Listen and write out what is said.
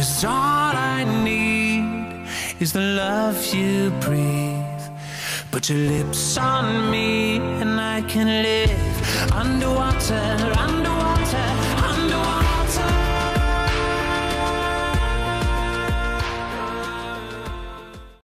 Cause all I need is the love you breathe. Put your lips on me and I can live underwater.